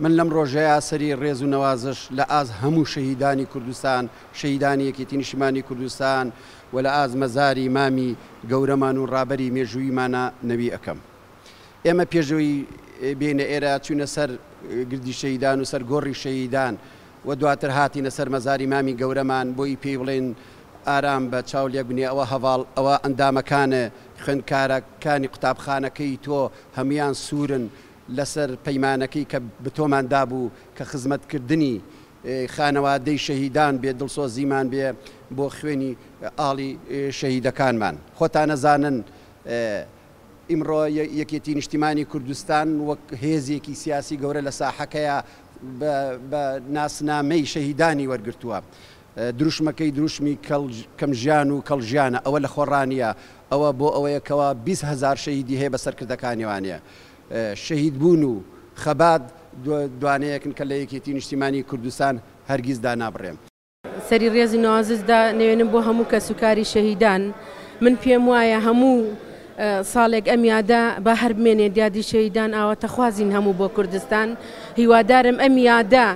من لەم ڕۆژەیا سەری ڕێز و نەوازش لە ئاز هەموو شەهیدانی کوردستان، شەهیدانی یەکێتی نیشتمانی کوردستان و لە ئاز مەزاری مامی گەورەمان و ڕابەری مێژوویمانە نەوی ئەکەم. ئێمە پێش ئەوەی بێینە ئێرە چووینە سەر گردی شەهیدان و سەر گۆڕی شەهیدان و دواتر هاتینە سەر مەزاری مامی گەورەمان بۆی پێی بڵێین، ئارام بە چاو لێک بنێ ئەوە هەڤاڵ ئەوە ئەندامەکان خوێندکارە کانی قوتابخانەکەی تۆ هەموویان سوورن لە سەر پەیمانەکەی کە بە تۆمان دابوو کە خزمەت کردنی خانەوادەی شەهیدان بێ دڵسۆزیمان بێ بۆ خوێنی ئاڵی شەهیدەکانمان خۆتان ئەزانن ئیمڕۆ یەکێتی نیشتیمانی کوردستان وەک هێزێکی سیاسی گەورە لە ساحەکەیا بە ناسنامەی شەهیدانی وەرگرتووە دروشمەکەی دروشمی کەڵ کەم ژیان و کەڵ ژیانە ئەوە لە خۆ ڕانیە ئەوە بۆ ئەوەیە کەوا بیست هەزار شەهیدی هەیە بە سەرکردەکانیوانە شەهید بوون و خەبات دوانەیەکن کە لە یەکێتی نیشتیمانی کوردستان هەرگیز دانابڕێ. سەری ڕێزی نوازش دا نەوێنم بۆ هەموو کەس و کاری شەهیدان من پێم وایە هەموو ساڵێک ئەم یادە با هەر بمێنێت یادی شەهیدان ئاواتەخوازین هەموو بۆ کوردستان هیوادارم ئەم یادە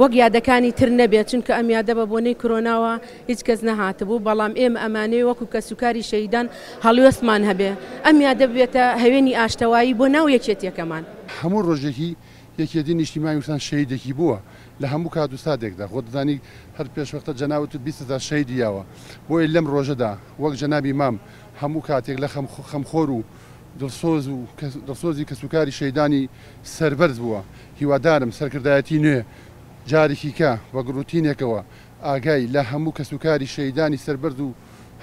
وەک یادەکانی تر نەبێت چونکە ئەم یادە بە بۆنەی کرۆناوە هیچ کەس نەهاتبوو بەڵام ئێمە ئەمانەوێ وەکو کەسوکاری شەهیدان هەڵوێستمان هەبێ ئەم یادە ببێتە هەوێنی ئاشتەوایی بۆ ناو یەکێتیەکەمان. هەموو ڕۆژێکی یەکێتی نیشتیمانی کوردستان شەهیدێکی بووە لە هەموو کات و ساتێکدا خۆت دەزانی هەر پێشوەختە جەنابت و بیست هەزار شەهیدی یاوە بۆیە لەم ڕۆژەدا وەک جەنابی مام هەموو کاتێک لە خەمخۆر و دڵسۆز و دڵسۆزی کەسوکاری شەهیدانی سەربەرز بووە، هیوادارم سەرکردایەتی نوێ جارێکی کە وەک ڕوتینێکەوە ئاگای لە هەموو کەسوکاری شەهیدانی سەربەرز و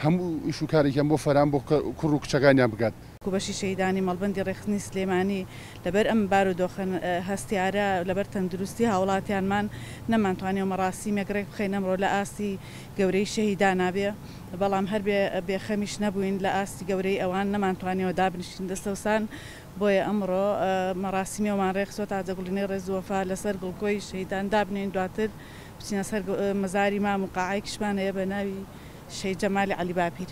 هەموو ئیش و کارێکیان بۆ فەرام بۆ کوڕ و کچەکانیان بکات. کوبەشی شەهیدانی مەڵبەندی ڕێکخستنی سلێمانی لەبەر ئەم بارودۆخە هەستیارە لەبەر تەندروستی هاوڵاتیانمان نەمانتوانیەوە مەڕاسیمێک ڕێکبخەین ئەمڕۆ لە ئاستی گەورەی شەهیدانابێ بەڵام هەر بێ بێ خەمیش نەبووین لە ئاستی گەورەی ئەوان نەمانتوانیەوە دابنیشین دەستەوسان بۆیە ئەمڕۆ مەراسیمیەومان رێکخستوە تاجە گوڵینەی رێزو وەفا لەسەر گڵکۆی شەهیدان دابنێین دواتر بچینە سەر مەزاری مام و قاعەیەکیشمان هەیە بە ناوی شەهید جەمالی عەلی باپیر.